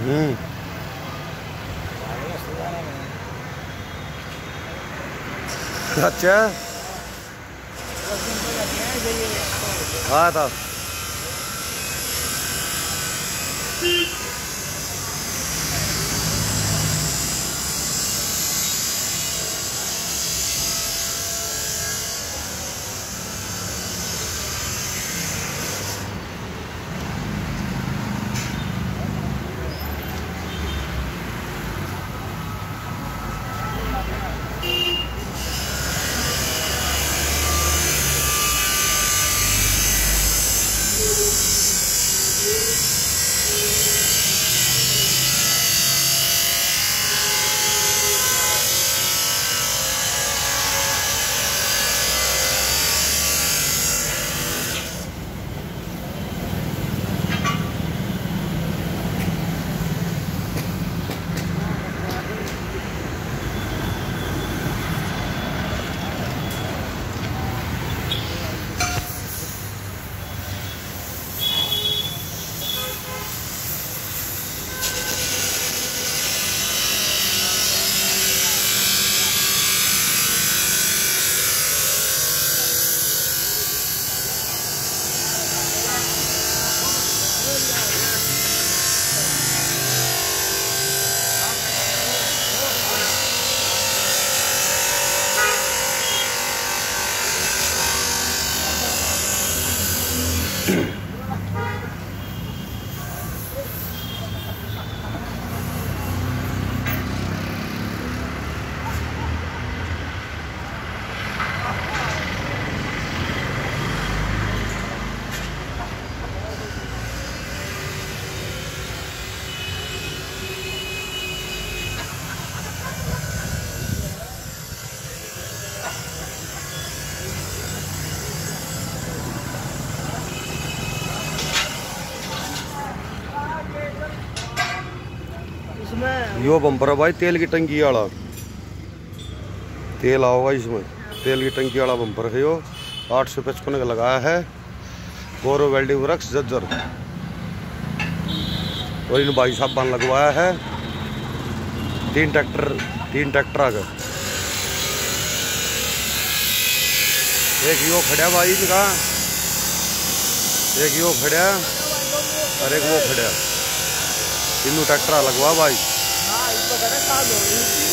음. 그렇죠? 아, 다. Yeah. इसमें? यो bumper है भाई, तेल की टंकी वाला। तेल आओगा इसमें। तेल की टंकी वाला बम्पर है यो। आठ सौ पचपन का लगाया है। Gaurav welding works, Jhajjar. और इन भाई साहब बान लगवाया है। तीन ट्रैक्टर तीन ट्रैक्टर आ गए। एक यो खड़ा भाई इनका। एक यो खड़ा और एक वो खड़ा तीनों ट्रैक्टर लगवा भाई हाँ इसको करे काम हो